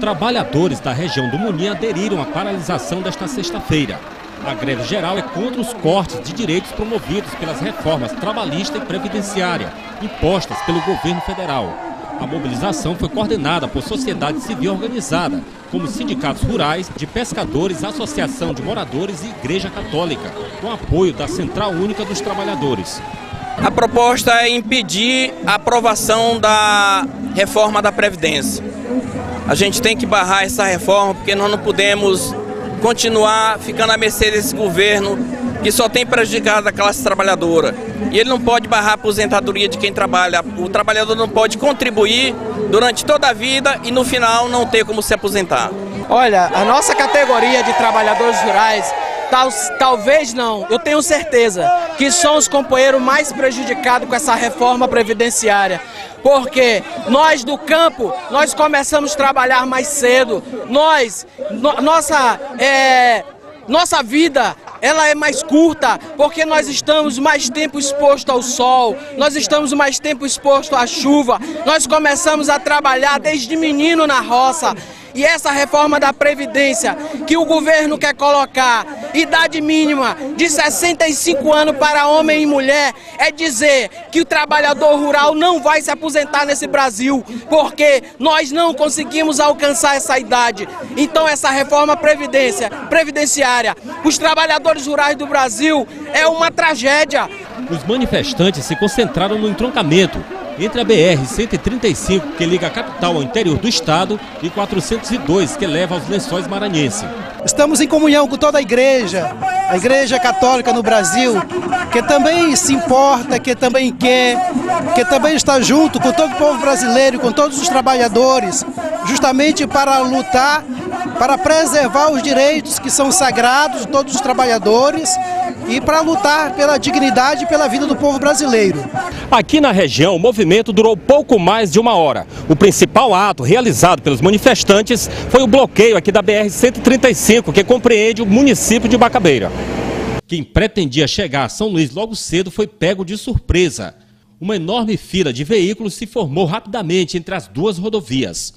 Trabalhadores da região do Munim aderiram à paralisação desta sexta-feira. A greve geral é contra os cortes de direitos promovidos pelas reformas trabalhista e previdenciária impostas pelo governo federal. A mobilização foi coordenada por sociedade civil organizada, como sindicatos rurais, de pescadores, associação de moradores e Igreja Católica, com apoio da Central Única dos Trabalhadores. A proposta é impedir a aprovação da reforma da Previdência. A gente tem que barrar essa reforma porque nós não podemos continuar ficando à mercê desse governo que só tem prejudicado a classe trabalhadora. E ele não pode barrar a aposentadoria de quem trabalha. O trabalhador não pode contribuir durante toda a vida e no final não ter como se aposentar. Olha, a nossa categoria de trabalhadores rurais Tal, talvez não, eu tenho certeza que são os companheiros mais prejudicados com essa reforma previdenciária. Porque nós do campo, nós começamos a trabalhar mais cedo, nós, no, nossa, é, nossa vida ela é mais curta porque nós estamos mais tempo exposto ao sol, nós estamos mais tempo exposto à chuva, nós começamos a trabalhar desde menino na roça. E essa reforma da Previdência que o governo quer colocar, idade mínima de 65 anos para homem e mulher, é dizer que o trabalhador rural não vai se aposentar nesse Brasil, porque nós não conseguimos alcançar essa idade. Então essa reforma previdência, previdenciária, os trabalhadores rurais do Brasil é uma tragédia. Os manifestantes se concentraram no entroncamento entre a BR-135, que liga a capital ao interior do estado, e 402, que leva aos lençóis maranhenses. Estamos em comunhão com toda a igreja, a igreja católica no Brasil, que também se importa, que também quer, que também está junto com todo o povo brasileiro, com todos os trabalhadores, justamente para lutar, para preservar os direitos que são sagrados de todos os trabalhadores e para lutar pela dignidade e pela vida do povo brasileiro. Aqui na região, o movimento durou pouco mais de uma hora. O principal ato realizado pelos manifestantes foi o bloqueio aqui da BR-135, que compreende o município de Bacabeira. Quem pretendia chegar a São Luís logo cedo foi pego de surpresa. Uma enorme fila de veículos se formou rapidamente entre as duas rodovias.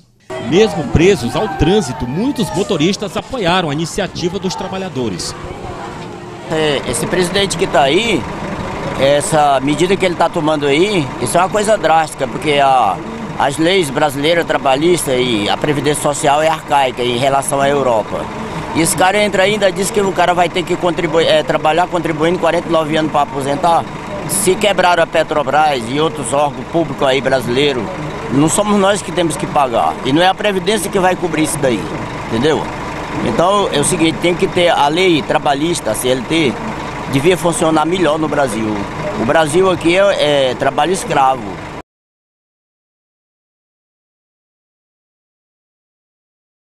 Mesmo presos ao trânsito, muitos motoristas apoiaram a iniciativa dos trabalhadores. É, esse presidente que está aí, essa medida que ele está tomando aí, isso é uma coisa drástica, porque a, as leis brasileiras trabalhistas e a Previdência Social é arcaica em relação à Europa. E esse cara entra ainda diz que o cara vai ter que contribuir, é, trabalhar contribuindo 49 anos para aposentar. Se quebraram a Petrobras e outros órgãos públicos aí brasileiros, não somos nós que temos que pagar. E não é a Previdência que vai cobrir isso daí, entendeu? Então é o seguinte, tem que ter a lei trabalhista, a CLT, devia funcionar melhor no Brasil. O Brasil aqui é, é trabalho escravo.